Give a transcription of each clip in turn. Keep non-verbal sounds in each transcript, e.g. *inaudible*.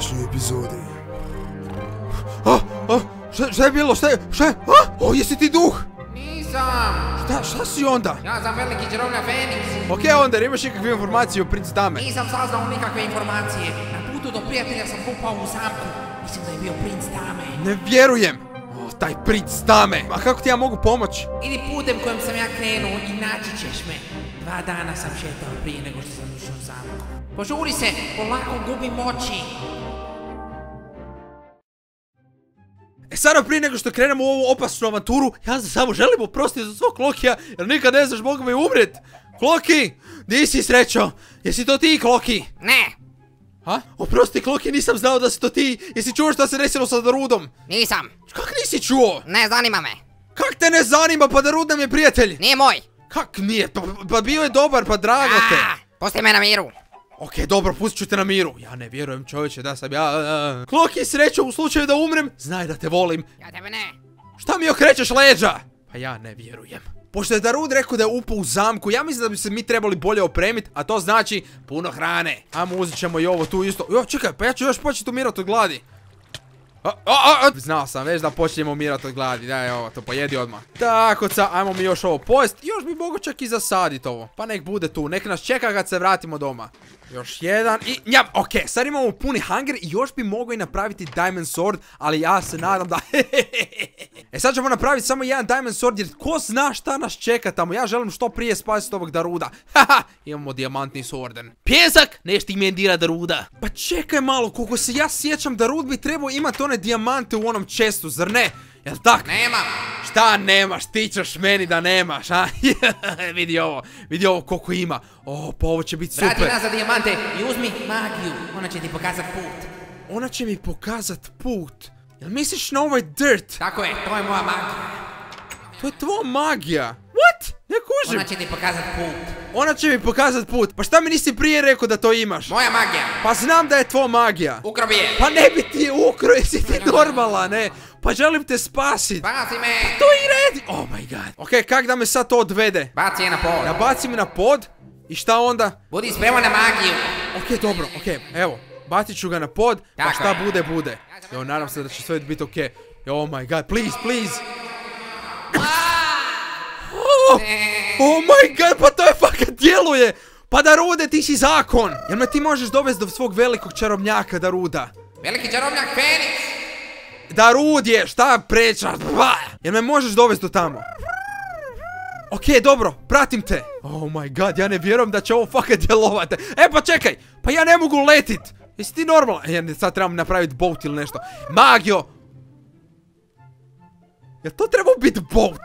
današnjoj epizodi. A, a, šta, šta je bilo, šta je, šta je, a, o, jesi ti duh? Nisam! Šta, šta si onda? Ja sam veliki čarovnja Feniks. Okej, onda, imaš ikakve informacije o princ Tame? Nisam saznao nikakve informacije. Na putu do prijatelja sam kupao u zamku. Mislim da je bio princ Tame. Ne vjerujem! O, taj princ Tame! A kako ti ja mogu pomoći? Idi putem kojim sam ja krenuo i naći ćeš me. Dva dana sam šetao prije nego što sam ušao u zamku. Požuri se, polako gubim moći. E sada prije nego što krenemo u ovu opasnu avanturu, ja se samo želim oprostiti za svog Klokija, jer nikad ne znaš mogu mi umrijet. Kloki, di si srećo? Jesi to ti, Kloki? Ne, Ha? Oprosti, Kloki, nisam znao da si to ti. Jesi čuo šta se desilo sa Darudom? nisam. Kak nisi čuo? Ne zanima me. Kak te ne zanima, pa Darud nam je prijatelj? Nije moj. Kak nije? Pa, pa bio je dobar, pa drago te. Pusti me na miru. Okej, dobro, pustit ću te na miru. Ja ne vjerujem čovječe da sam ja... Kloki, srećo, u slučaju da umrem, znaj da te volim. Ja tebe ne. Šta mi okrećeš leđa? Pa ja ne vjerujem. Pošto je Darud rekao da je upao u zamku, ja mislim da bi se mi trebali bolje opremit, a to znači puno hrane. Ajmo, uzet ćemo i ovo tu isto. Jo, čekaj, pa ja ću još početi umirati od gladi. A, a, a, a, Znao sam već da počnemo umirati od gladi, daj ovo, to pojedi odmah. Tako, ca, ajmo mi još ovo pojest, još bi mogo čak i zasadit ovo. Pa nek bude tu, nek nas čeka kad se vratimo doma. Još jedan i njam, ok, sad imamo puni hunger i još bi mogao i napraviti diamond sword, ali ja se nadam da... *laughs* e sad ćemo napraviti samo jedan diamond sword jer ko zna šta nas čeka tamo, ja želim što prije spasiti ovog Daruda. *laughs* Haha, imamo dijamantni sworden. Pjesak, neš ti mendira Daruda. Pa čekaj malo, koliko se ja sjećam Darud bi trebao imati one dijamante u onom čestu, zar ne? Jel tak? Nemam. Šta nemaš, ti ćeš meni da nemaš, a? *laughs* vidi ovo, vidi ovo koliko ima. O, pa ovo će biti Vrati super. nazad dijamante i uzmi magiju. Ona će ti pokazat put. Ona će mi pokazat put. Jel misliš na ovaj dirt? Tako je, to je moja magija. To je tvoja magija. What? Ne kužim. Ona će ti pokazat put. Ona će mi pokazat put. Pa šta mi nisi prije rekao da to imaš? Moja magija. Pa znam da je tvoja magija. Ukro bi je. Pa ne bi ti je ukro, jesi ti normalan, ne? Pa želim te spasit. Spasi me. To i redi. Oh my god. Ok, kak da me sad to odvede? Baci je na pod. Ja bacim na pod i šta onda? Budi spreman na magiju. Ok, dobro, ok, evo. Bacit ću ga na pod, pa šta je. bude, bude. Jo, nadam se da će sve biti ok. Oh my god, please, please. Oh, oh my god, pa to je fakat djeluje. Pa Darude, ti si zakon. Jel me ti možeš dovesti do svog velikog čarobnjaka, Daruda? Veliki čarobnjak Feniks. Darud je, šta preča? Jel me možeš dovesti do tamo? Ok, dobro, pratim te. Oh my god, ja ne vjerujem da će ovo fakat djelovati. E pa čekaj, pa ja ne mogu letit. Jesi ti normalan? Ja ne- sad trebam napraviti boat ili nešto. Magio! Jel to trebao biti boat?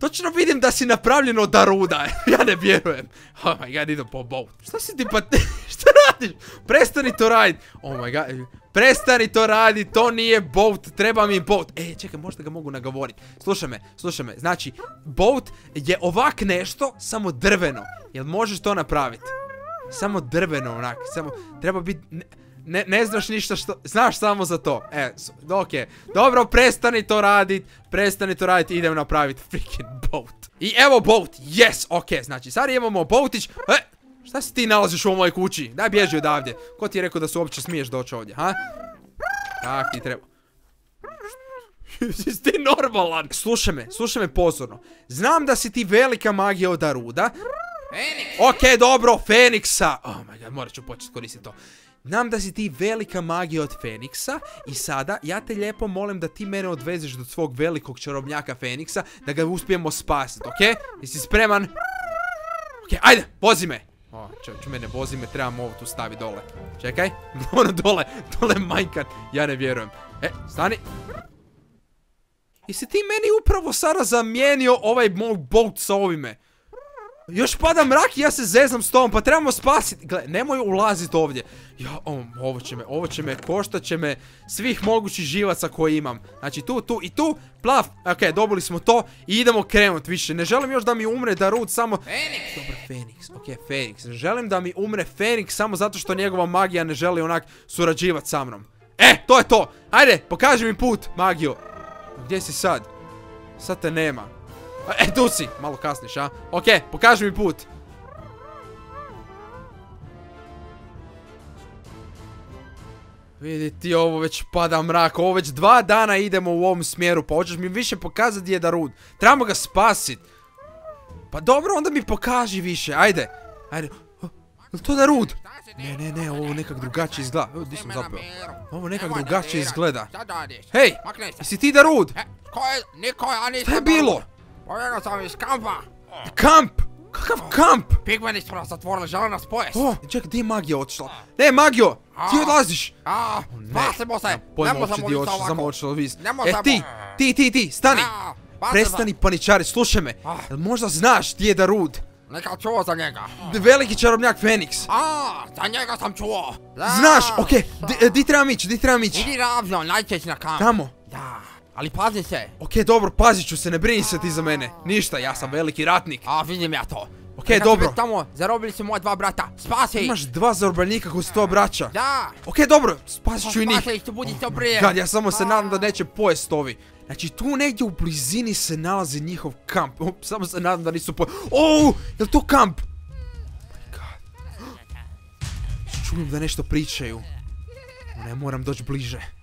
Točno vidim da si napravljen od Daruda. *laughs* ja ne vjerujem. Oh my god, idem po boat. Šta si ti pa... *laughs* Šta radiš? Prestani to radit. Oh my god. Prestani to radit, to nije boat, treba mi boat. E, čekaj, možda ga mogu nagovoriti. Slušaj me, slušaj me. Znači, boat je ovak nešto, samo drveno. Jel možeš to napraviti? Samo drveno onak, samo, treba biti... Ne, ne, znaš ništa što, znaš samo za to. E, okej. Dobro, prestani to radit, prestani to radit, idem napraviti freaking boat. I evo boat, yes, okej, znači sad imamo boatić. E, šta se ti nalaziš u mojoj kući? Daj bježi odavdje. Ko ti je rekao da se uopće smiješ doći ovdje, ha? Tak ti treba. *laughs* Jesi ti normalan? Slušaj me, slušaj me pozorno. Znam da si ti velika magija od Feniks. Ok, dobro, Feniksa. Oh my god, morat ću početi koristiti to. Znam da si ti velika magija od Feniksa i sada ja te lijepo molim da ti mene odvezeš do svog velikog čarobnjaka Feniksa da ga uspijemo spasiti, ok? Jesi spreman? Ok, ajde, vozi me. O, čovječ, mene vozi me, trebam ovo tu staviti dole. Čekaj, *laughs* ono dole, dole manjkat, ja ne vjerujem. E, stani. Jesi ti meni upravo sada zamijenio ovaj moj boat sa ovime? Još pada mrak i ja se zezam s tom, pa trebamo spasiti. Gle, nemoj ulazit ovdje. Ja, ovo će me, ovo će me, koštat će me svih mogućih živaca koje imam. Znači tu, tu i tu, plav. Ok, dobili smo to i idemo krenut više. Ne želim još da mi umre Darud samo... Feniks. Dobro, Feniks, ok, Feniks. Želim da mi umre Feniks samo zato što njegova magija ne želi onak surađivat sa mnom. E, to je to. Ajde, pokaži mi put, magio. Gdje si sad? Sad te nema. E, tu si. Malo kasniš, a? Ok, pokaži mi put. Vidi ti ovo već pada mrak, ovo već dva dana idemo u ovom smjeru, pa hoćeš mi više pokazati je Darud. Trebamo ga spasit. Pa dobro, onda mi pokaži više, ajde. Ajde. Jel to Darud? Ne, ne, ne, ovo nekak drugačije izgleda. Evo, di sam zapeo? Ovo nekak drugačije izgleda. Hej, jesi ti Darud? E. Šta je bilo? Pojeno sam iz kampa. Kamp! Kakav kamp? Pigmeni su nas zatvorili, žele nas pojest. O, čekaj, gdje je magija otišla? Ne, magio! Ti odlaziš! A, Ne, spasimo se. Ne možemo samo ovako. otišla vis. E ti, ti, ti, ti, stani! Prestani paničari, slušaj me. Možda znaš gdje je Darud? Neka čuo za njega. Veliki čarobnjak Feniks. A, za njega sam čuo. Znaš, okej, di- trebam ići, di trebam ići? Idi ravno, najčeć na kamp. Tamo. Ali pazi se. Okej, dobro, pazit ću se, ne brini se ti za mene. Ništa, ja sam veliki ratnik. A, vidim ja to. Okej, su dobro. Tamo, zarobili su moja dva brata. Spasi. Imaš dva zarobljenika koji su to braća. Da. Okej, dobro, spasit ću i njih. Spasi ih, tu budi što prije. Kad ja samo se nadam da neće pojest ovi. Znači tu negdje u blizini se nalazi njihov kamp. *laughs* O, samo se nadam da nisu po... O, jel to kamp? God. *gasps* Čujem da nešto pričaju. Ne, moram doći bliže.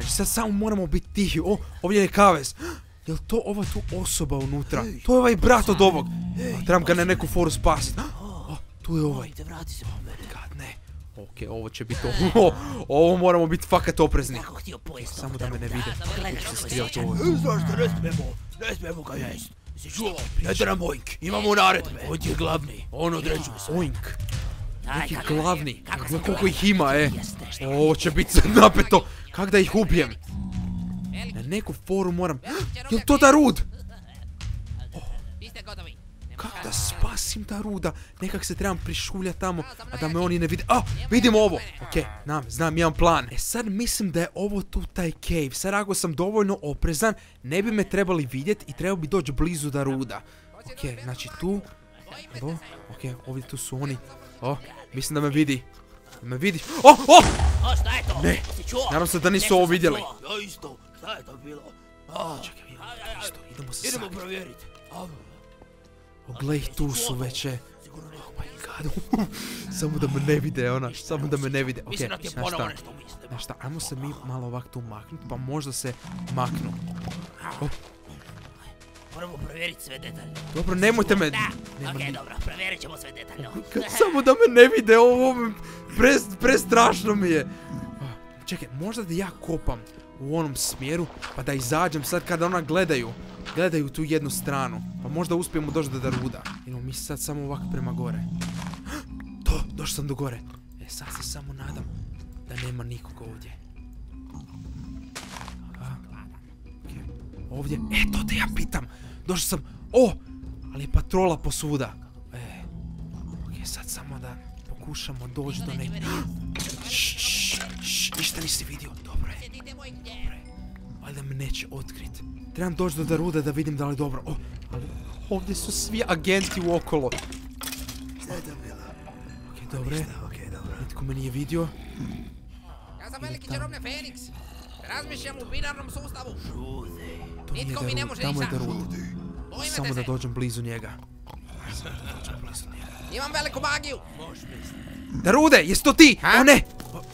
Znači sad samo moramo biti tihi. O, ovdje je kavez. Jel to ova tu osoba unutra? To je ovaj brat od ovog. Trebam ga na neku foru spasiti. O, tu je ovaj. Ajde, vrati se. God, ne. Okej, ovo će biti ovo. *laughs* Ovo moramo biti fakat oprezni. Samo da me ne vide. Gledaj Uvijek se kako je skrivati sjećan. ovo. Znaš što ne smijemo? Ne smijemo ga jest. Si čuo? Ne dram oink. Imamo naredbe. On je glavni. On određuje sve. Oink. Neki glavni. kako Gle koliko ih ima, e. Ovo će biti sad napeto. Kak da ih ubijem? Na neku foru moram... Jel to? Vi ste gotovi. Kako da spasim Daruda? Nekak se trebam prišuljat tamo, a da me oni ne vide. A, vidimo ovo. Okej, znam, znam, imam plan. E sad mislim da je ovo tu taj cave. Sad ako sam dovoljno oprezan, ne bi me trebali vidjet i trebao bi doći blizu Daruda. Okej, znači tu... Evo, okej, ovdje tu su oni. O, mislim da me vidi. Da me vidi. O, o! A šta je to? Ne. Nadam se da nisu ovo vidjeli. Ja isto. Šta je to bilo? Čekaj, idemo, isto, idemo se idemo provjeriti. A, O, gle ih tu su već, e. sigurno ne. Oh my god, *laughs* samo da me ne vide, ona, samo da me ne vide. Okej, znaš ponovo šta? Znaš šta, ajmo se mi malo ovak tu maknut, pa možda se maknu. O, Moramo provjeriti sve detaljno. dobro, nemojte me... Da, Nema ni- dobro, provjerit ćemo sve detaljno. Kad samo da me ne vide, ovo pre, prestrašno mi je. Čekaj, možda da ja kopam u onom smjeru, pa da izađem sad kada ona gledaju. Gledaju tu jednu stranu. Pa možda uspijemo doći do Daruda. Idemo mi sad samo ovak prema gore. *gasps* To, došao sam do gore. E, sad se samo nadam da nema nikog ovdje. Ovdje, e, to te ja pitam. Došao sam, o, ali je patrola posvuda. E, okej, sad samo da pokušamo doći do nekog... *gasps* Ništa nisi vidio, dobro je. Dobro je. Valjda me neće otkrit. Trebam doći do Daruda da vidim da li je dobro. O, ali ovdje su svi agenti u okolo. Šta je to bilo? Okej, dobro je. Okej, dobro. Nitko me nije vidio. Ja sam veliki čarobnjak Feniks. Razmišljam u binarnom sustavu. Nitko mi ne može tamo je ništa. Darud. Samo da dođem blizu njega. Samo da dođem blizu njega. Imam veliku magiju. Darude, jesi to ti? Ha? O ne!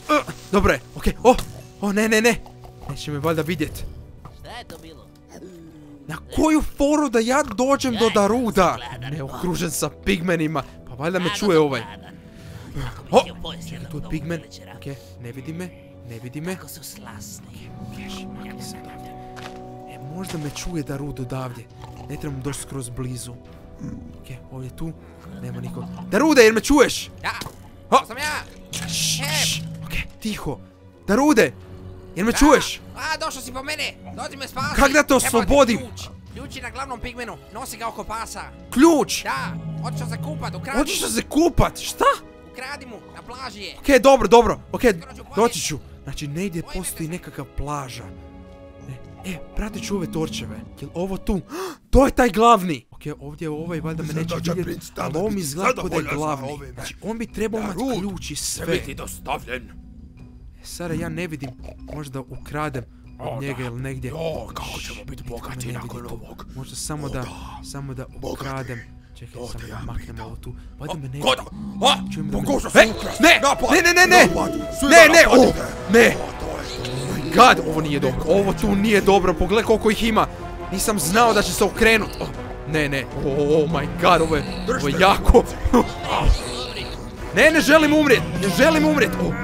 O, dobro je, okej. O, o ne, ne, ne. Neće me valjda vidjet. Šta je to bilo? Na koju foru da ja dođem do Daruda? Ne, okružen sa pigmenima. Pa valjda me čuje ovaj. O, čekaj, tu je pigmen. Okej, ne vidi me, ne vidi me. Kako su slasni. Bježi, makni se odavdje. E, možda me čuje Darud odavdje. Ne trebam doći skroz blizu. Okej, ovdje tu. Nema nikog. Darude, jer me čuješ? Ja. O! To sam ja. Šš, E. šš, Okej, tiho. Darude, jer me čuješ? A, došao si po mene. Dođi me spasi. Kak da te Evo oslobodim? Ključ. Ključ je na glavnom pigmenu. Nosi ga oko pasa. Ključ! Da, otišao se kupat, ukradi. Hoćeš se kupat? Šta? Ukradi mu, na plaži je. Okej, dobro, dobro. Okej, doći ću. Znači, negdje postoji nekakva plaža. E, e, pratit ću ove torčeve. Jel ovo tu? To je taj glavni! Okej, ovdje je ovaj, valjda me neće vidjeti, ali ovo mi izgleda kao da je glavni. Znači, on bi trebao imati Darud, ključ i Sve biti dostavljen. Sada ja ne vidim, možda ukradem od O, njega ili negdje. Jo, kako ćemo biti bogati ne nakon ovog. Možda samo da, samo da ukradem Čekaj, samo da pitam. ovo tu. Valjda me ne vidi. A? Pokušao E, sam. Ne, Napad. ne, ne, ne, ne, ne, ne, o, ne, to. God, ovo nije dobro, ovo tu nije dobro, pogledaj koliko ih ima. Nisam znao da će se okrenut. Oh, ne, ne, oh, my god, ovo je, ovo je jako. Ne, ne želim umrijet, ne želim umrijet. Oh,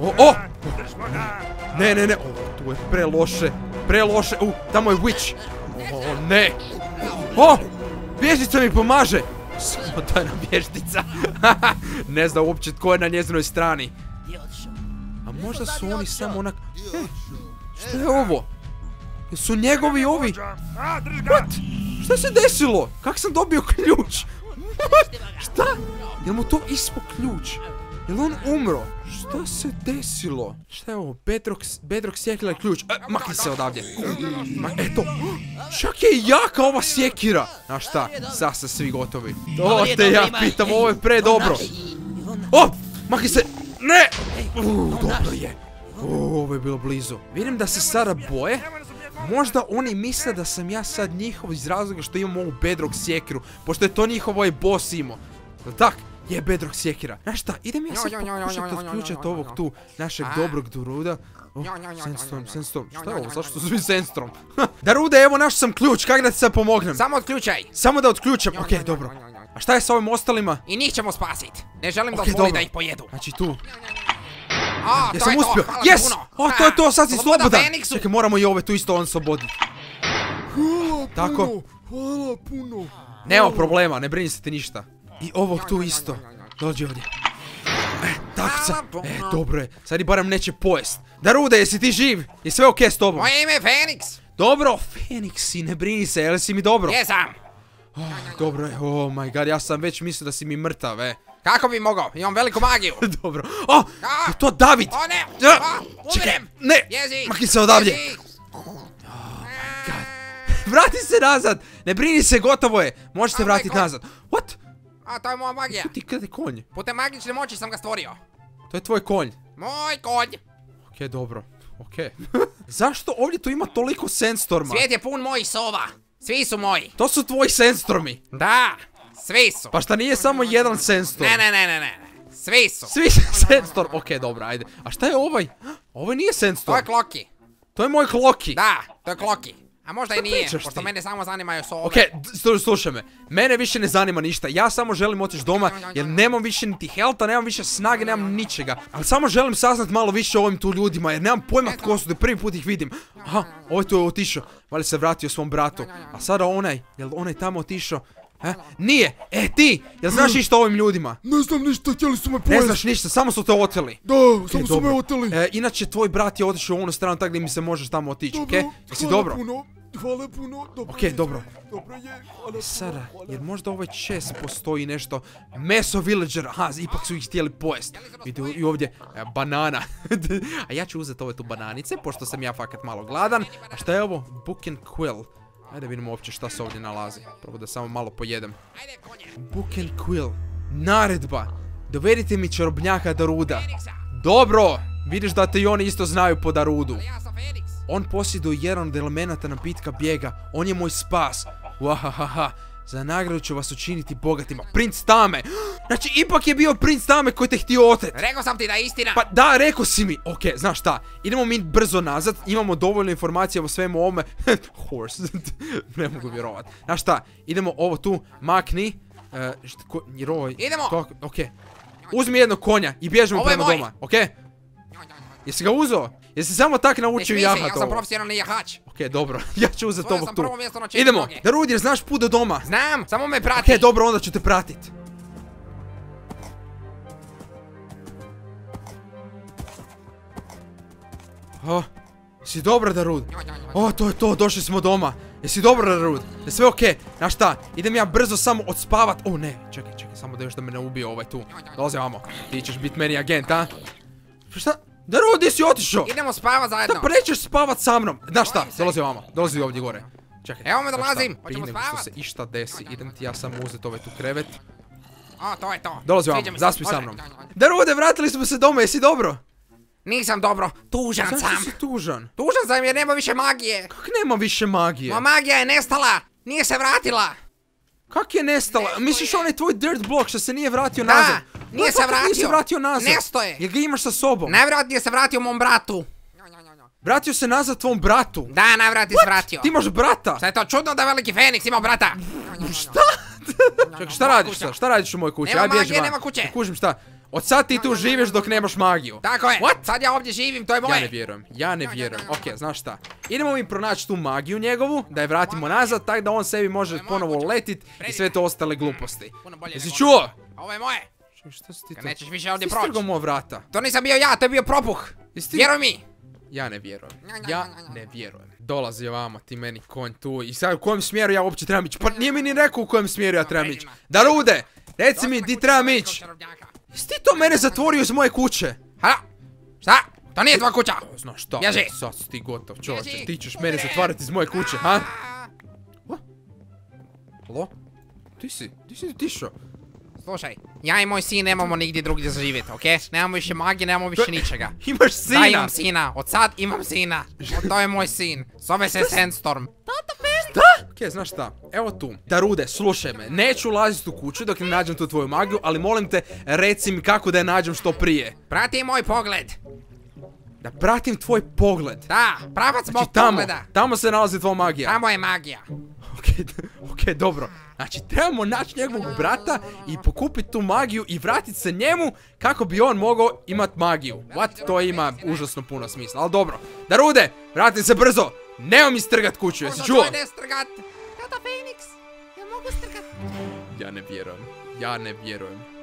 oh, oh. Ne, ne, ne, oh, tu je preloše, preloše. U, tamo je witch. Oh, ne. O, vježdica mi pomaže. Samo ta jedna vježdica. *laughs* ne zna uopće tko je na njezinoj strani. Možda su oni samo onak... E, šta je ovo? Jesu njegovi ovi? What? Šta se desilo? Kak sam dobio ključ? What? Šta? Jel mu to ispo ključ? Jel on umro? Šta se desilo? Šta je ovo? Bedrock, Bedrock sjekila je ključ. E, makni se odavdje. Ma, eto. Čak je jaka ova sjekira. A šta? Sad ste svi gotovi. To te ja pitam, ovo je pre dobro. O! Makni se! Ne! Uuu, dobro je. Uuu, ovo je bilo blizu. Vidim da se sada boje. Možda oni misle da sam ja sad njihov iz razloga što imam ovu Bedrock sjekiru. Pošto je to njihov ovaj boss imao. Jel tak? Je Bedrock sjekira. Znaš šta, idem ja sad Jo, jo, jo, jo, pokušat jo, jo, jo, otključat jo, ovog tu našeg dobrog Duruda. Oh, Sandstorm, Šta je ovo? Zašto su svi Sandstorm? Darude, evo našao sam ključ, kak da ti sad pomognem? Samo otključaj. Samo da otključam, Jo, okej, dobro. A šta je sa ovim ostalima? I njih ćemo spasit. Ne želim dozvoliti dobro. da ih pojedu. Znači tu. A, to Jesam je to, uspio. Yes! O, to je to, sad si Sloboda slobodan. Čekaj, moramo i ove tu isto on sloboditi. Hvala Tako. puno, hvala puno. Nema problema, ne brini se ti ništa. I ovog tu isto. Dođi ovdje. E, takca. E, dobro je. Sad i barem neće pojest. Darude, jesi ti živ? Je sve okej s tobom? Moje ime je Feniks. Dobro, Feniksi, ne brini se, jel si mi dobro? Jesam. Dobro je, oh my god, ja sam već mislio da si mi mrtav, e. Kako bi mogao? Imam veliku magiju. *laughs* Dobro. O, A! je to David? O ne! Čekaj, umirem! ne, Jezik! makni se odavdje. Jezik! Vrati se nazad, ne brini se, gotovo je. A, vratiti nazad. What? A, to je moja magija. Ti kada je konj? Putem magične moći sam ga stvorio. To je tvoj konj. Moj konj. Okej, dobro. Okej. *laughs* Zašto ovdje tu ima toliko sandstorma? Svijet je pun mojih sova. Svi su moji. To su tvoji sandstormi. Da, svi su. Pa šta nije samo jedan sandstorm? Ne, ne, ne, ne, ne. Svi su. Svi su *laughs* sandstorm. Okej, dobro, ajde. A šta je ovaj? Ovaj nije To sandstorm. je Kloki. To je moj kloki. Da, to je Kloki. A možda i nije, pošto ti? mene samo zanimaju sove. Okej, slušaj me. Mene više ne zanima ništa. Ja samo želim otići doma jer nemam više niti helta, nemam više snage, nemam ničega. Ali samo želim saznat malo više o ovim tu ljudima jer nemam pojma tko su, da prvi put ih vidim. Aha, ovaj tu je otišao. Valjda se vratio svom bratu. A sada onaj, jel onaj tamo otišao? E, nije! E ti! Jel znaš išta o ovim ljudima? Ne znam ništa, htjeli su me Ne pojesti. znaš ništa, samo su te oteli. Da, samo su dobro. me oteli. E, inače, tvoj brat je otišao u onu stranu tako da mi se možeš tamo otići, okej? Jesi hvala dobro? puno, hvala puno, dobro je. dobro. Dobro je, hvala puno, Sada, hvala jer možda ovaj čest postoji nešto Meso villager, aha, ipak su ih htjeli pojest Vidu i ovdje, e, banana *laughs* A ja ću uzeti ove tu bananice, pošto sam ja fakat malo gladan A šta je ovo? Book and quill Ajde vidimo uopće šta se ovdje nalazi Prvo da samo malo pojedem. Book and quill Naredba Dovedite mi čarobnjaka Daruda. Dobro, vidiš da te i oni isto znaju po Darudu. On posjeduje jedan od elemenata napitka bijega. On je moj spas. Wahahaha. Za nagradu ću vas učiniti bogatima. Princ Tame. *gasps* Znači, ipak je bio princ Tame koji te htio otet. Rekao sam ti da je istina. Pa da, rekao si mi. Ok, znaš šta. Idemo mi brzo nazad. Imamo dovoljno informacija o svemu ovome. *laughs* Horse. *laughs* ne mogu vjerovat. Znaš šta, idemo ovo tu. Makni. E, ko- je- Idemo. to- Ok. Uzmi jednog konja i bježimo je prema moj. doma. Ok? Jesi ga uzeo? Jesi samo tak naučio jahat ja sam ovo? profesionalni jahač. Ok, dobro, *laughs* ja ću uzeti Osvojio ovog tu. Idemo. Darud, jer znaš put do doma. Znam, samo me prati. dobro, onda ću te pratit. O, jesi dobro, Darud? O, to je to, došli smo doma. Jesi dobro, Darud? Je sve okej? Znaš šta, idem ja brzo samo odspavat. O, ne, čekaj, čekaj, samo da još da me ne ubije ovaj tu. Dolazi vamo, ti ćeš biti meni agent, a? Šta? Darud, di si otišao? Idemo spavat zajedno. Da pa nećeš spavat sa mnom. Znaš šta, dolazi vamo, dolazi ovdje gore. Čekaj. Evo me dolazim, hoćemo Prije spavat? se išta desi, idem ti ja samo uzeti ovaj tu krevet. O, to je to. Dolazi se, zaspi sa mnom. Darude, vratili smo se doma, jesi dobro? Nisam dobro, tužan Zašto sam. si tužan? Tužan sam jer nema više magije. Kak nema više magije? Moja magija je nestala. Nije se vratila. Kak je nestala? Misliš onaj tvoj dirt block što se nije vratio Da, nazad? Nije se kako Nije se vratio. vratio nazad. Nesto je. Jel ga imaš sa sobom? Najvjerojatnije se vratio mom bratu. Vratio se nazad tvom bratu. Da, najvjerojatnije se vratio. Ti imaš brata. Šta je to čudno da veliki Feniks ima brata? Šta? *laughs* Čekaj, šta radiš sad? Šta radiš u mojoj kući? Nema Aj, magije, van. nema kuće. Kužim šta. Od sad ti tu živiš dok nemaš magiju. Tako je. What? Sad ja ovdje živim, to je Ja moje. ne vjerujem, ja ne vjerujem. Ok, znaš šta? Idemo mi pronaći tu magiju njegovu, da je vratimo nazad, tako da on sebi može ponovo letit i sve to ostale gluposti. Jesi čuo? Ovo je moje. Čekaj, Šta si ti to? nećeš više ovdje Ti proći. moja vrata. To nisam bio ja, to je bio propuh. Jesi ti- Vjeruj mi. Ja ne vjerujem. Ja ne vjerujem. Dolazi ovamo ti meni konj tu i sad u kojem smjeru ja uopće trebam ići? Pa nije mi ni rekao u kojem smjeru ja trebam ići. Me. Darude, reci mi di trebam ići. Jesi ti to mene zatvorio iz moje kuće? Ha? Šta? To nije tvoja kuća. Znaš šta, Bježi. sad si ti gotov čovječe, ti ćeš mene zatvarati iz moje kuće, ha? Halo? Ti si, ti si tišao. Slušaj, ja i moj sin nemamo nigdje drugdje za živjet, okej? Nemamo više magije, nemamo više ničega. *laughs* Imaš sina! Da, imam sina. Od sad imam sina. O, to je moj sin. Zove se Sandstorm. Okej, znaš šta, evo tu. Darude, slušaj me, neću ulaziti u kuću dok ne nađem tu tvoju magiju, ali molim te, reci mi kako da je nađem što prije. Prati moj pogled. Da pratim tvoj pogled. Da, pravac mog Znači tamo, pogleda. tamo se nalazi tvoja magija. Tamo je magija. Okej, *laughs* okej, dobro. Znači, trebamo naći njegovog brata i pokupiti tu magiju i vratiti se njemu kako bi on mogao imat magiju. What? To ima užasno puno smisla, ali dobro. Darude, vrati se brzo! Nemoj mi strgat kuću, jesi Možda čuo? to ide strgat. Tata Feniks, ja mogu strgat. Ja ne vjerujem. Ja ne vjerujem.